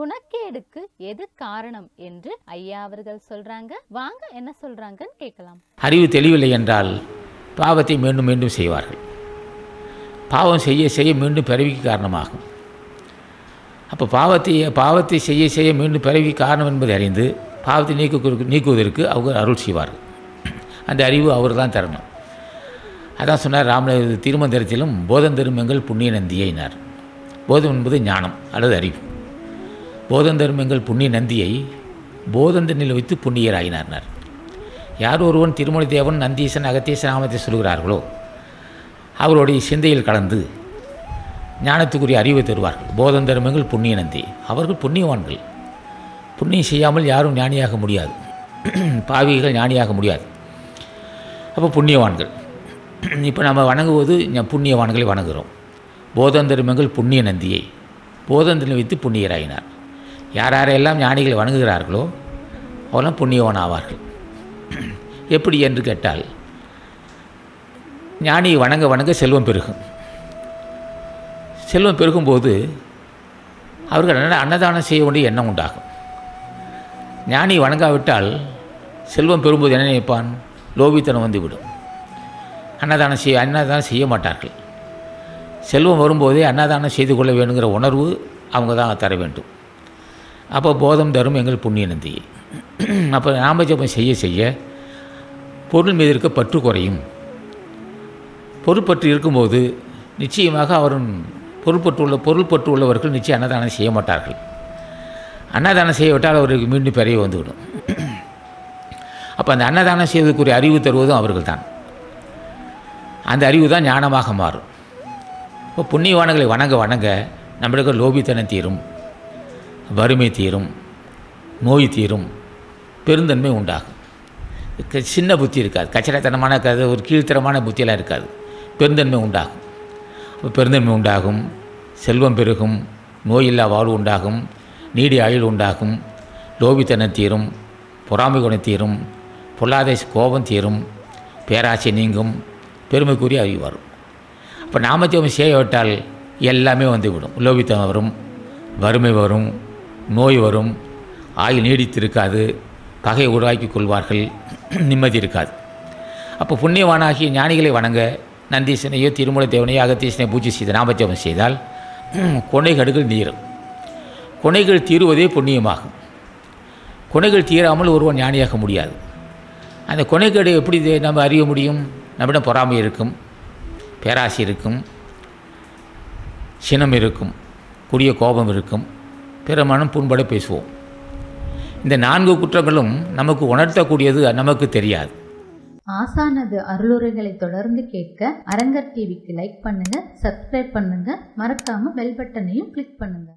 குணக்கேடுக்கு எது காரணம் என்று ஐயா அவர்கள் சொல்றாங்க. வாங்க என்ன சொல்றாங்கன்னு கேட்கலாம். அறிவு தெளிவில்லை என்றால் பாவத்தை மீண்டும் மீண்டும் செய்வார்கள். பாவம் செய்ய செய்ய மீண்டும் பிறவிக்கு காரணமாகும். அப்போ பாவத்தை பாவத்தை செய்ய செய்ய மீண்டும் பிறவிக்கு காரணம் என்பதை அறிந்து பாவத்தை நீக்கு நீக்குவதற்கு அவங்க அருள் செய்வார்கள். அந்த அறிவு அவர் தான் தரணும். அதான் சொன்னார் ராம திருமந்திரத்திலும் போதம் தருமங்கள் புண்ணிய நந்தியினார் போதம் என்பது ஞானம் அல்லது அறிவு. போதம் தருமங்கள் புண்ணிய நந்தியை போதந்தனில் வைத்து புண்ணியராயினார்னார். யார் ஒருவன் திருமலை தேவன் நந்தீசன் அகத்தீசன் நாமத்தை சொல்கிறார்களோ அவருடைய சிந்தையில் கலந்து ஞானத்துக்குரிய அறிவை தருவார்கள். போதந்தர்மங்கள் புண்ணிய நந்தி. அவர்கள் புண்ணியவான்கள். புண்ணியம் செய்யாமல் யாரும் ஞானியாக முடியாது. பாவிகள் ஞானியாக முடியாது. அப்போ புண்ணியவான்கள். இப்போ நம்ம வணங்குவது புண்ணியவான்களை வணங்குகிறோம். போதந்தர்மங்கள் புண்ணிய நந்தியை போதந்தனை வைத்து புண்ணியராயினார். யார் யாரெல்லாம் ஞானிகளை வணங்குகிறார்களோ அவெல்லாம் புண்ணியவன் ஆவார்கள் எப்படி என்று கேட்டால் ஞானியை வணங்க வணங்க செல்வம் பெருகும். செல்வம் பெருகும்போது அவர்கள் அன்னதானம் செய்ய வேண்டிய எண்ணம் உண்டாகும். ஞானி வணங்காவிட்டால் செல்வம் பெறும்போது என்ன நினைப்பான்? லோபித்தனம் வந்துவிடும். அன்னதானம் செய்ய அன்னதானம் செய்ய மாட்டார்கள். செல்வம் வரும்போதே அன்னதானம் செய்து கொள்ள வேணுங்கிற உணர்வு அவங்க தான் தர வேண்டும். அப்போ போதம் தரும் எங்கள் புண்ணிய நந்தி. அப்போ நாமஜபம் செய்ய செய்ய பொருள் மீது இருக்க பற்று குறையும். பொருட்பற்று இருக்கும்போது நிச்சயமாக அவரும் பொருட்பற்று உள்ள பொருள்பற்று உள்ளவர்கள் நிச்சயம் அன்னதானம் செய்ய மாட்டார்கள். அன்னதானம் செய்யவிட்டால் அவருக்கு மீண்டும் பிறவி வந்துவிடும். அப்போ அந்த அன்னதானம் செய்வதற்குரிய அறிவு தருவதும் அவர்கள் தான். அந்த அறிவு தான் ஞானமாக மாறும். இப்போ புண்ணியவான்களை வணங்க வணங்க நம்மளுக்கு லோபித்தனம் தீரும். வறுமை தீரும் நோய் தீரும் பெருந்தன்மை உண்டாகும். க- சின்ன புத்தி இருக்காது. கச்சடத்தனமான கதை ஒரு கீழ்த்தரமான புத்தியெல்லாம் இருக்காது. பெருந்தன்மை உண்டாகும். பெருந்தன்மை உண்டாகும் செல்வம் பெருகும் நோயில்லா வாழ்வு உண்டாகும் நீடி ஆயுள் உண்டாகும் லோபித்தனம் தீரும் பொறாமை குணம் தீரும் பொல்லாத கோபம் தீரும் பேராசை நீங்கும் பெருமைக்குரிய அறிவு வரும். அப்போ நாமத்தியம் செய்ய விட்டால் எல்லாமே வந்துவிடும். லோபித்தனம் வரும் வறுமை வரும் நோய் வரும் ஆயுள் நீடித்திருக்காது பகை உருவாக்கி கொள்வார்கள் நிம்மதி இருக்காது. அப்போ புண்ணியவானாகிய ஞானிகளை வணங்க நந்தீசனையோ திருமலை தேவனையோ அகத்தீசனை பூஜை செய்த நாமஜபம் செய்தால் கொனைகடுகள் நீரும். கொனைகள் தீருவதே புண்ணியமாகும். கொனைகள் தீராமல் ஒருவன் ஞானியாக முடியாது. அந்த கொனைகடு எப்படி நம்ம அறிய முடியும்? நம்மிடம் பொறாமை இருக்கும் பேராசை இருக்கும் சினம் இருக்கும் கூடிய கோபம் இருக்கும். பிற மனம் புண்பட பேசுவோம். இந்த நான்கு குற்றங்களும் நமக்கு உணர்த்தக்கூடியது நமக்கு தெரியாது. ஆசானது அருளுரைகளை தொடர்ந்து கேட்க அரங்கர் டிவிக்கு லைக் பண்ணுங்க சப்ஸ்கிரைப் பண்ணுங்க மறக்காம பெல் பட்டனையும் கிளிக் பண்ணுங்க.